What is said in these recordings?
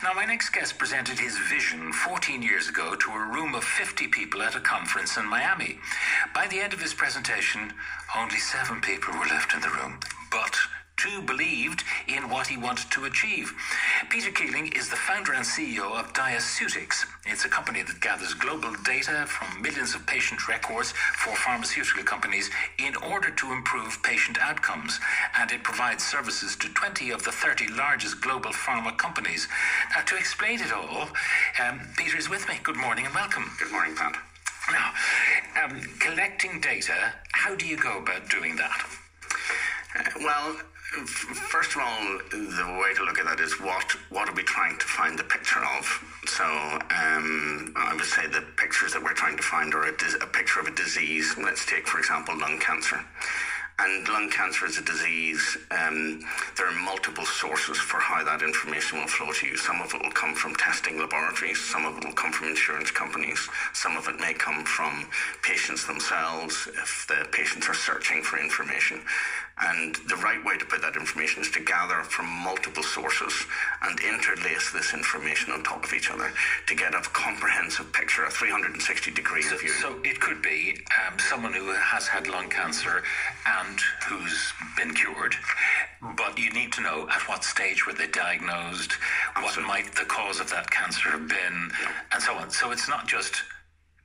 Now, my next guest presented his vision 14 years ago to a room of 50 people at a conference in Miami. By the end of his presentation, only seven people were left in the room. But two believed in what he wanted to achieve. Peter Keeling is the founder and CEO of Diaceutics. It's a company that gathers global data from millions of patient records for pharmaceutical companies in order to improve patient outcomes. And it provides services to 20 of the 30 largest global pharma companies. Now, to explain it all, um, Peter is with me. Good morning and welcome. Good morning, Pat. Now, um, collecting data, how do you go about doing that? Uh, well, First of all, the way to look at that is what what are we trying to find the picture of? So um, I would say the pictures that we're trying to find are a, a picture of a disease. Let's take, for example, lung cancer. And lung cancer is a disease. Um, there are multiple sources for how that information will flow to you. Some of it will come from testing laboratories, some of it will come from insurance companies, some of it may come from patients themselves if the patients are searching for information. And the right way to put that information is to gather from multiple sources and interlace this information on top of each other to get a comprehensive picture, a 360 degree so, view. So it could be um, someone who has had lung cancer and who's been cured, but you need to know at what stage were they diagnosed, Absolutely. what might the cause of that cancer have been, and so on. So it's not just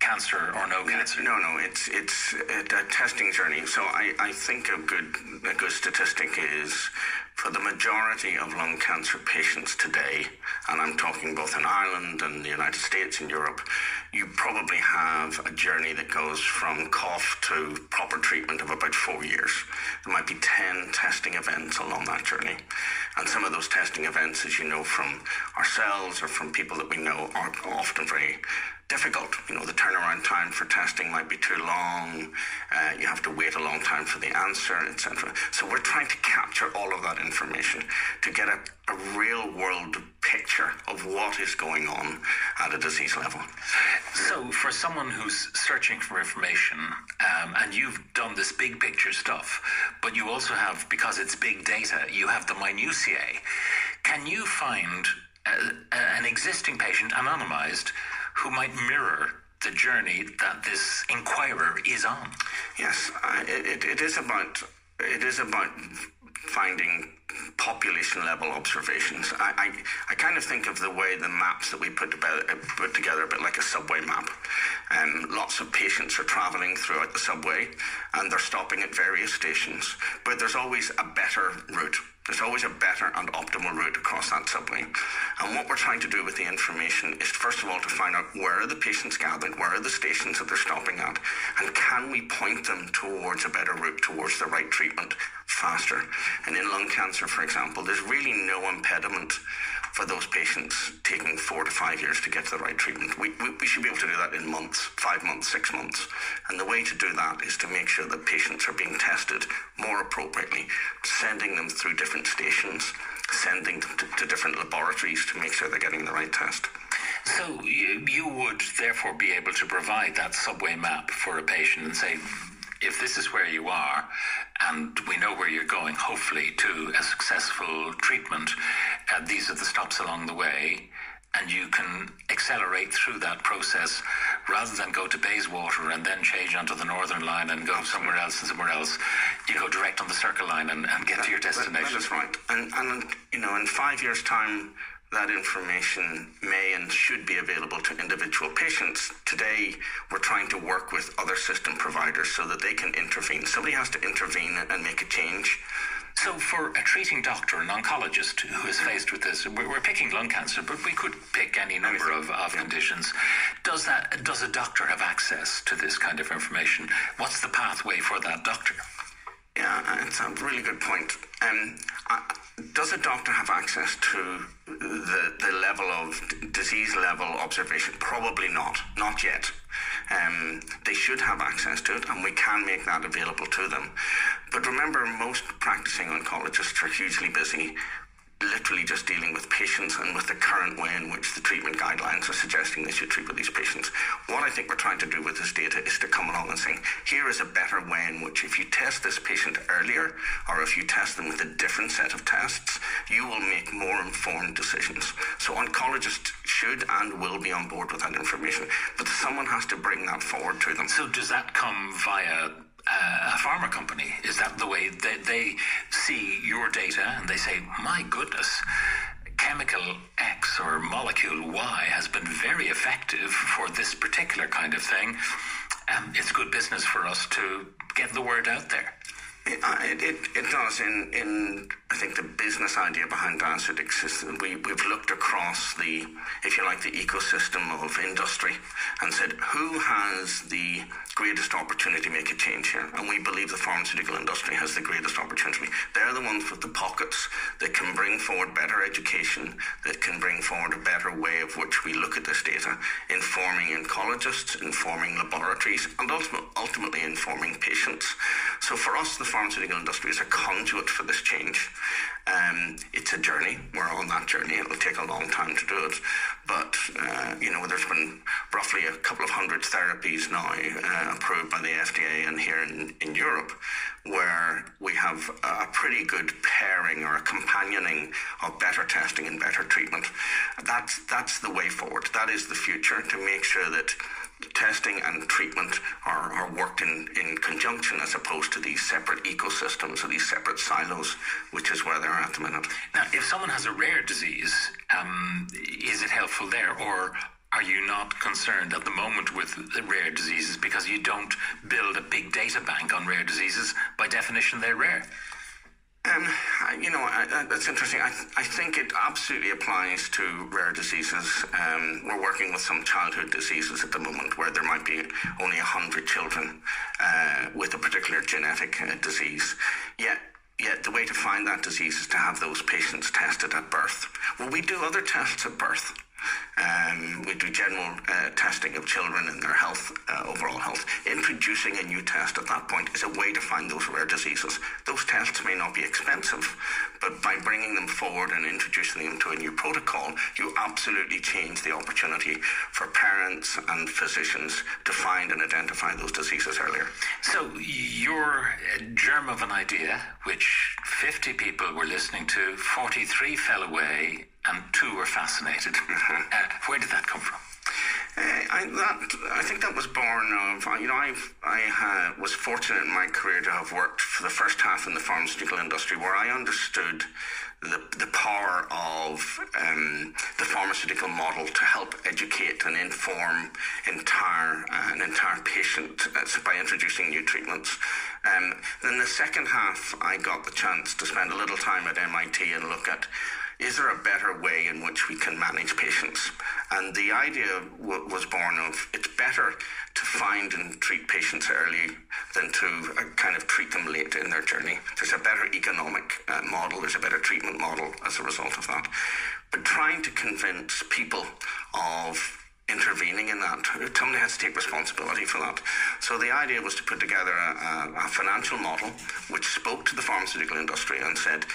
cancer or no cancer? No, no, it's it's a, a testing journey. So I, I think a good a good statistic is for the majority of lung cancer patients today, and I'm talking both in Ireland and the United States and Europe, you probably have a journey that goes from cough to proper treatment of about four years. There might be 10 testing events along that journey. And some of those testing events, as you know from ourselves or from people that we know, are often very difficult. You know, the turnaround time for testing might be too long. Uh, you have to wait a long time for the answer, etc. So we're trying to capture all of that information to get a, a real world picture of what is going on at a disease level. So, for someone who's searching for information, um, and you've done this big picture stuff, but you also have, because it's big data, you have the minutiae. Can you find uh, an existing patient anonymized who might mirror the journey that this inquirer is on. Yes, uh, it, it is about it is about finding population level observations. I, I, I, kind of think of the way the maps that we put, about, put together a bit like a subway map. Um, lots of patients are traveling throughout the subway and they're stopping at various stations, but there's always a better route. There's always a better and optimal route across that subway. And what we're trying to do with the information is, first of all, to find out where are the patients gathered, where are the stations that they're stopping at, and can we point them towards a better route, towards the right treatment faster. And in lung cancer, for example, there's really no impediment for those patients taking four to five years to get the right treatment. We, we, we, should be able to do that in months, five months, six months. And the way to do that is to make sure that patients are being tested more appropriately, sending them through different stations, sending them to, to different laboratories to make sure they're getting the right test. So you, you would therefore be able to provide that subway map for a patient and say, if this is where you are and we know where you're going, hopefully to a successful treatment, uh, these are the stops along the way, and you can accelerate through that process rather than go to Bayswater and then change onto the Northern Line and go somewhere else and somewhere else. You go direct on the Circle Line and, and get that, to your destination. That, is right. And, and, you know, in five years' time, that information may and should be available to individual patients. Today, we're trying to work with other system providers so that they can intervene. Somebody has to intervene and make a change. So, for a treating doctor, an oncologist who is faced with this, we're picking lung cancer, but we could pick any number of, of yeah. conditions. Does that does a doctor have access to this kind of information? What's the pathway for that doctor? Yeah, it's a really good point. Um, does a doctor have access to the, the level of disease level observation? Probably not, not yet. Um, they should have access to it, and we can make that available to them. But remember, most practicing oncologists are hugely busy literally just dealing with patients and with the current way in which the treatment guidelines are suggesting they should treat with these patients. What I think we're trying to do with this data is to come along and saying, here is a better way in which if you test this patient earlier or if you test them with a different set of tests, you will make more informed decisions. So oncologists should and will be on board with that information, but someone has to bring that forward to them. So does that come via uh, a pharma company? Is that the way they see your data and they say, my goodness, chemical X or molecule Y has been very effective for this particular kind of thing? Um, it's good business for us to get the word out there. Uh, it, it, it, does. In, in I think the business idea behind Diaceutics is that we, we've looked across the, if you like, the ecosystem of industry and said, who has the greatest opportunity to make a change here? And we believe the pharmaceutical industry has the greatest opportunity. They're the ones with the pockets that can bring forward better education, that can bring forward a better way of which we look at this data, informing oncologists, informing laboratories, and ultimately informing patients. So for us, the pharmaceutical industry is a conduit for this change. Um, it's a journey. We're on that journey. It'll take a long time to do it. But, uh, you know, there's been roughly a couple of hundred therapies now uh, approved by the FDA and here in, in Europe where we have a pretty good pairing or a companioning of better testing and better treatment. That's, that's the way forward. That is the future to make sure that testing and treatment are, are worked in, in conjunction as opposed to these separate ecosystems or these separate silos, which is where they're at the minute. Now, if someone has a rare disease, um, is it helpful there, or are you not concerned at the moment with the rare diseases because you don't build a big data bank on rare diseases? By definition, they're rare. Um, you know, I, that's interesting. I, I think it absolutely applies to rare diseases. Um, we're working with some childhood diseases at the moment where there might be only 100 children uh, with a particular genetic uh, disease. Yet, yet the way to find that disease is to have those patients tested at birth. Well, we do other tests at birth. Um, we do general uh, testing of children and their health, uh, overall health. Introducing a new test at that point is a way to find those rare diseases. Those tests may not be expensive, but by bringing them forward and introducing them to a new protocol, you absolutely change the opportunity for parents and physicians to find and identify those diseases earlier. So, your germ of an idea, which 50 people were listening to, 43 fell away, and two were fascinated. uh, where did that come from? Uh, I, that, I think that was born of, you know, I've, I uh, was fortunate in my career to have worked for the first half in the pharmaceutical industry where I understood the, the power of um, the pharmaceutical model to help educate and inform entire uh, an entire patient uh, by introducing new treatments. Um, then the second half, I got the chance to spend a little time at MIT and look at is there a better way in which we can manage patients? And the idea w- was born of it's better to find and treat patients early than to uh, kind of treat them late in their journey. There's a better economic uh, model, there's a better treatment model as a result of that. But trying to convince people of intervening in that. Somebody has to take responsibility for that. So the idea was to put together a, a, financial model which spoke to the pharmaceutical industry and said,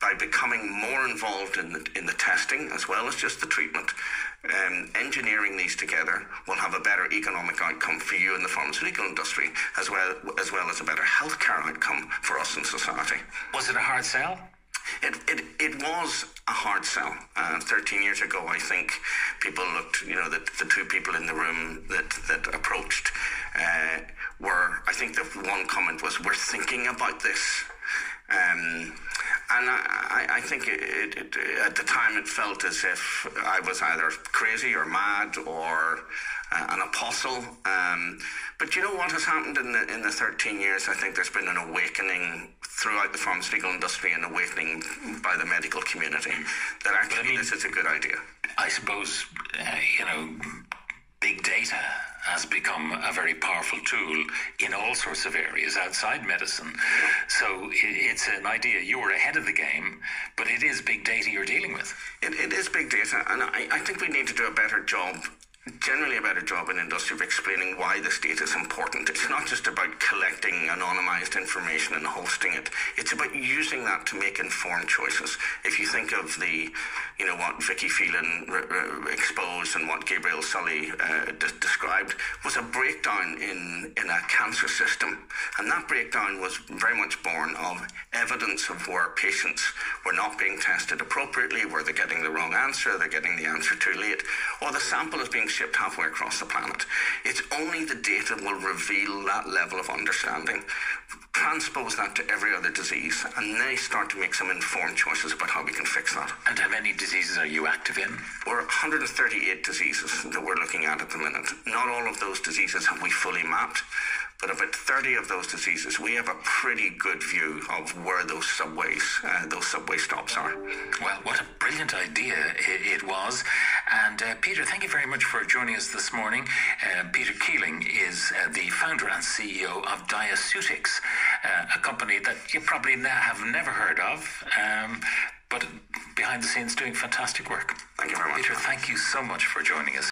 by becoming more involved in the, in the testing as well as just the treatment, um, engineering these together will have a better economic outcome for you in the pharmaceutical industry as well as well as a better healthcare outcome for us in society. Was it a hard sell? It, it, it was a hard sell. Uh, 13 years ago, I think people looked, you know, the, the two people in the room that, that approached uh, were, I think the one comment was, we're thinking about this. Um, and I, I think it, it, at the time it felt as if I was either crazy or mad or uh, an apostle. Um, but you know what has happened in the in the 13 years? I think there's been an awakening throughout the pharmaceutical industry, an awakening by the medical community that actually I mean, this is a good idea. I suppose uh, you know big data has become a very powerful tool in all sorts of areas outside medicine. So it's an idea you are ahead of the game, but it is big data you're dealing with. it, it is big data, and I, I think we need to do a better job generally about a job in industry of explaining why this data is important. It's not just about collecting anonymized information and hosting it. It's about using that to make informed choices. If you think of the, you know, what Vicky Phelan re- re- exposed and what Gabriel Scally uh, de- described was a breakdown in, in a cancer system. And that breakdown was very much born of evidence of where patients were not being tested appropriately, were they getting the wrong answer, they're getting the answer too late, or the sample is being shipped halfway across the planet. It's only the data will reveal that level of understanding. Transpose that to every other disease, and they start to make some informed choices about how we can fix that. And how many diseases are you active in? We're 138 diseases that we're looking at at the minute. Not all of those diseases have we fully mapped, but about 30 of those diseases, we have a pretty good view of where those subways, uh, those subway stops are. Well, what a brilliant idea it, it was. And uh, Peter, thank you very much for joining us this morning. Uh, Peter Keeling is uh, the founder and CEO of Diaceutics, uh, a company that you probably have never heard of. Um, but behind the scenes doing fantastic work. Thank you very much. Peter, thank you so much for joining us.